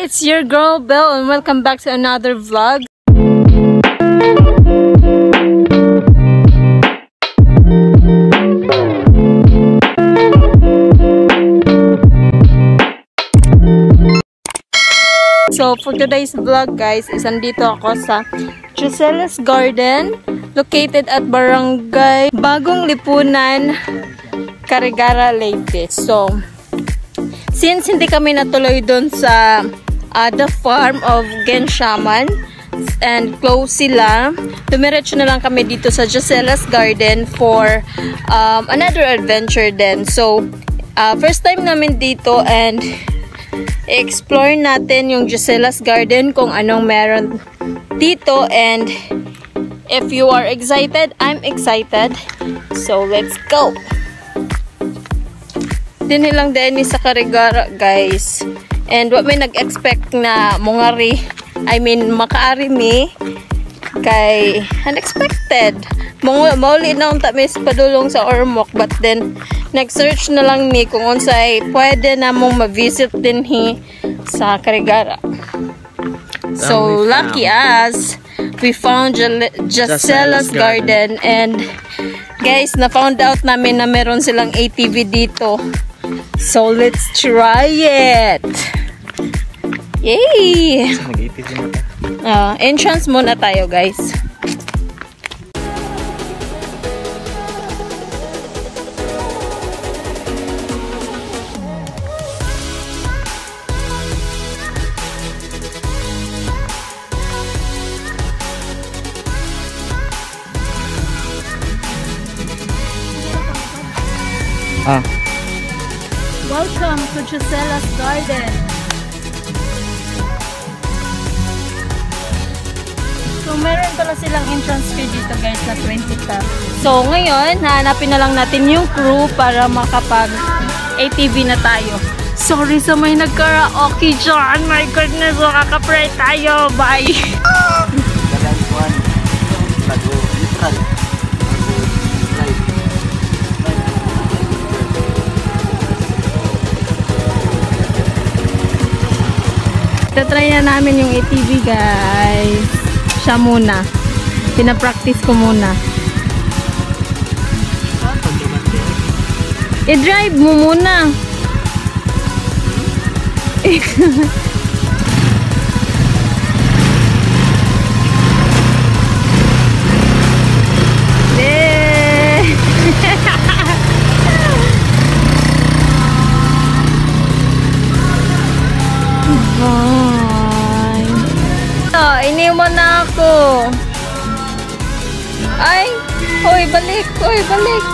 It's your girl Belle and welcome back to another vlog. So, for today's vlog guys, is andito ako sa Gisella's Garden located at Barangay Bagong Lipunan, Carigara, Leyte. So, since hindi kami natuloy doon sa uh, the farm of Genshaman and close sila, dumiretso na lang kami dito sa Gisella's Garden for um, another adventure then. So, uh, first time namin dito and explore natin yung Gisella's Garden kung anong meron dito and if you are excited, I'm excited. So, let's go! Din lang din sa Karigara, guys. And what may nag-expect na mungari, I mean, makaari mi, kay unexpected. Mauli na unta mis padulong sa Ormoc but then nag-search na lang ni kung unsay pwede na mong ma-visit din hi sa Carigara. So lucky us, we found Jacella's Garden and guys, na-found out namin na meron silang ATV dito. So let's try it! Yay! Uh, entrance muna tayo guys. Ah. Welcome to Gisella's Garden. So, meron pala silang entrance fee dito guys na 20 ka. So, ngayon, hanapin na lang natin yung crew para makapag ATV na tayo. Sorry sa may nagkaraoke dyan. My goodness, makakapray tayo. Bye! Tatry na namin yung ATV guys. Siya muna. Pinapractice ko muna. I-drive mo muna. balik, hoy, balik.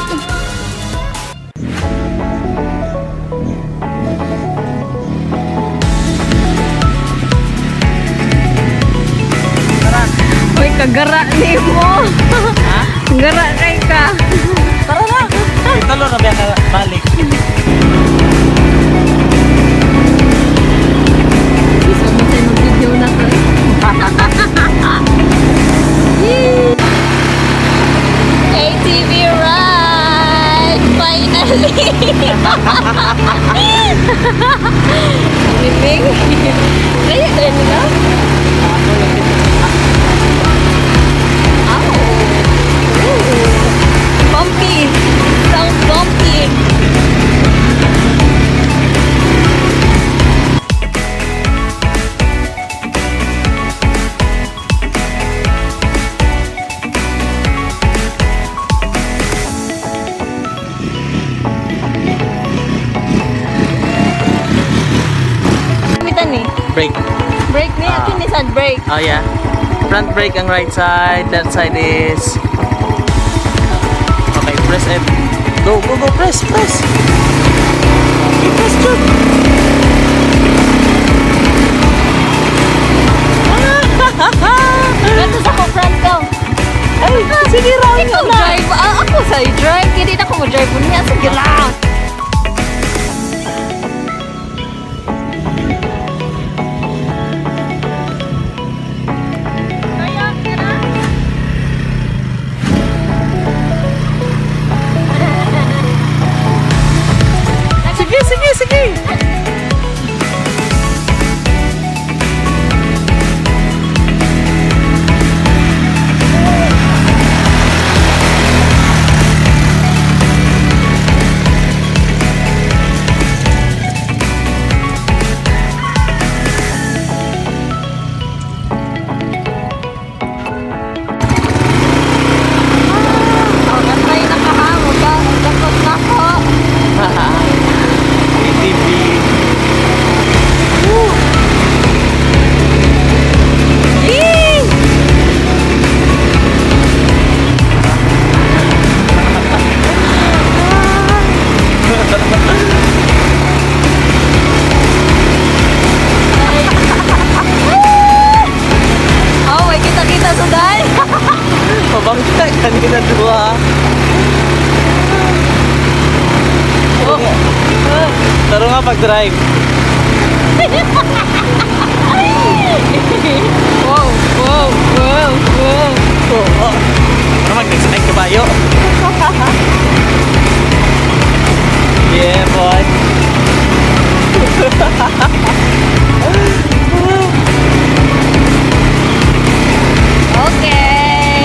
Hoy, kagara ni mo. Ha? Gara kay ka. Tara na! Talo na ba balik? Brake ni. Ah. Akin ni sad brake. Oh yeah. Front brake ang right side. That side is... Okay, press F. Go, go, go. Press, press. Okay, press jump. Ganto sa ko front ko. Ay, sige raw Ikaw drive. Ah, ako sa drive. Hindi na ako mo-drive niya. Sige lang. Taro nga pag-drive. wow, wow, wow, wow. Oo. Ano mag-next kabayo? yeah, boy. Okay.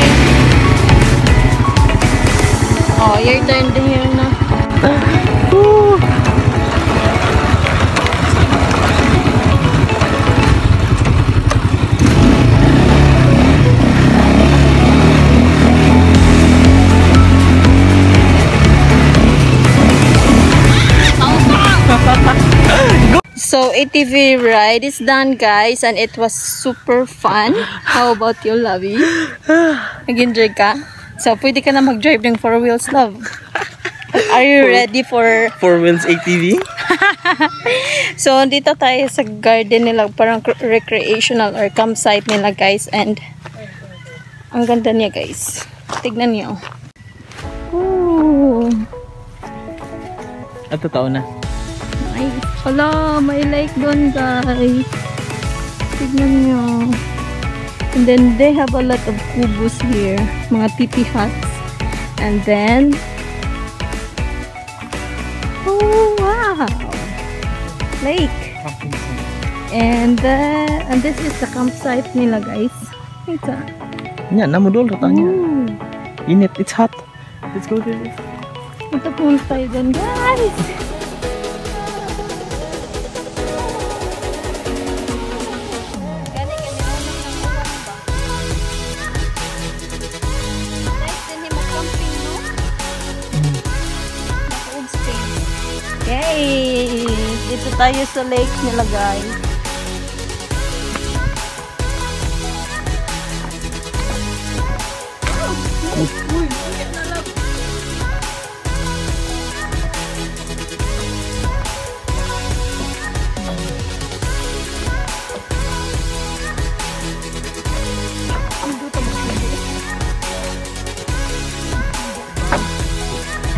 Oh, your turn to So, ATV ride is done, guys, and it was super fun. How about you, Lovey? Nag-enjoy ka? So, pwede ka na mag-drive ng four wheels, love. Are you ready for... Four wheels ATV? So, dito tayo sa garden nila, parang cr- recreational or campsite nila, guys. And, ang ganda niya, guys. Tignan niyo. Ooh. At totoo na. Ay, wala, may like doon, guys. Tignan nyo. And then, they have a lot of kubus here. Mga titi huts. And then, oh, wow. Lake. And, uh, and this is the campsite nila, guys. Ito. Nya, namudol ratanya. Ooh. Init, it's hot. Let's go to this. Ito punta tayo dyan, guys. Yay! Dito tayo sa lake nila, guys.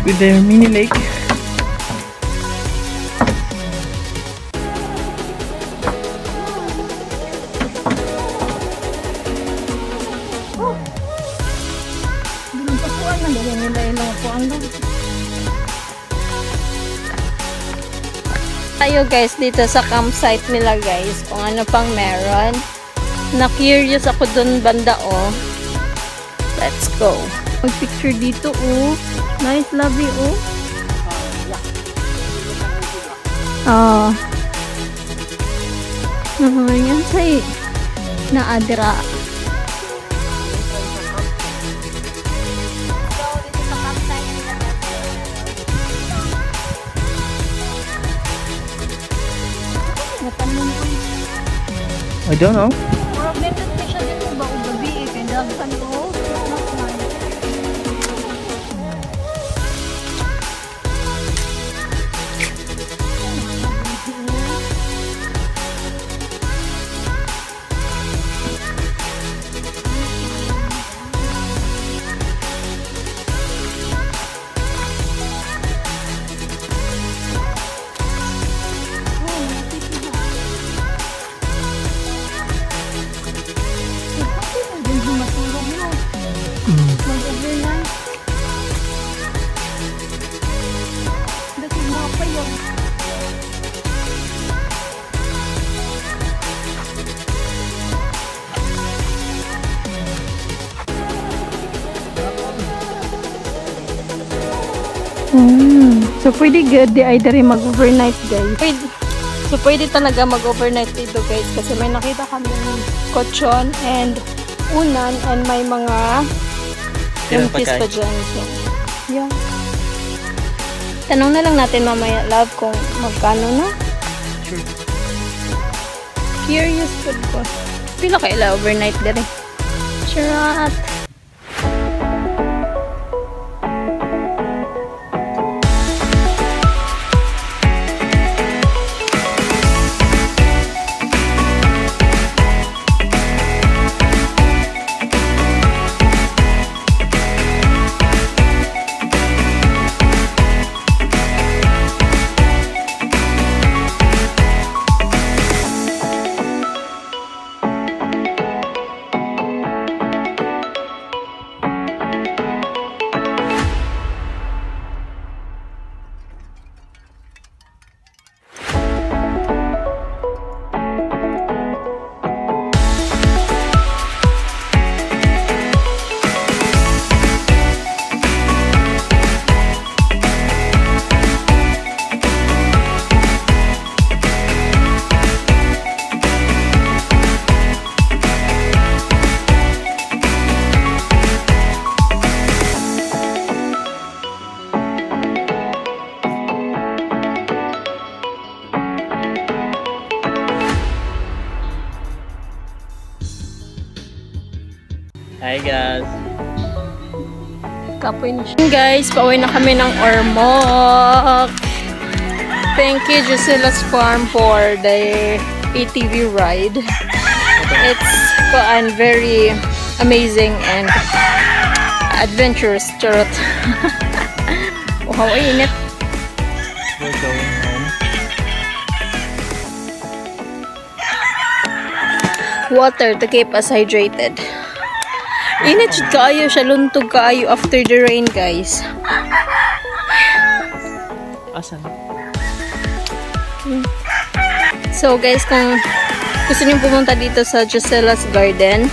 With the mini lake. Tayo guys dito sa campsite nila guys kung ano pang meron. Na-curious ako dun banda oh. Let's go. Mag-picture dito oh. Nice lovely oh. Oh. Oh, yan say naadra. Natanong I don't know. Mm. So, pwede good di ay dari mag-overnight, guys. Pwede, so, pwede talaga mag-overnight dito, guys. Kasi may nakita kami kotsyon and unan and may mga kiss pa dyan. So, yeah. Tanong na lang natin mamaya, love, kung magkano na. Sure. Curious food ko. Pila kaila overnight dere. Charat. Kapoy na siya. Guys, pauwi na kami ng Ormoc. Thank you, Gisella's Farm, for the ATV ride. It's fun, very amazing and adventurous. Charot. wow, init. Water to keep us hydrated. Init jud kaayo siya, luntog kaayo after the rain, guys. Asan? So guys, kung gusto niyo pumunta dito sa Gisella's Garden,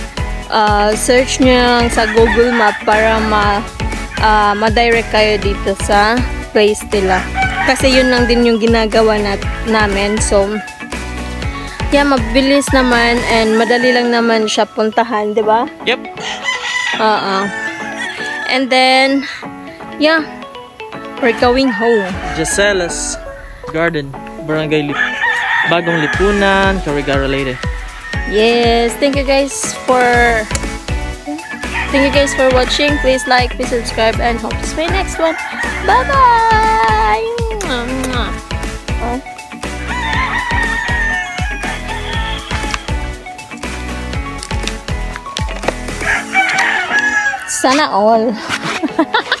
uh, search niyo lang sa Google Map para ma uh, ma-direct kayo dito sa place nila. Kasi yun lang din yung ginagawa nat namin. So, yeah, mabilis naman and madali lang naman siya puntahan, di ba? Yep. Oo. And then, yeah, we're going home. Gisella's Garden, Barangay Lip. Bagong Lipunan, Carigara Leyte. Yes, thank you guys for thank you guys for watching. Please like, please subscribe, and hope to see you next one. Bye bye. Sana all.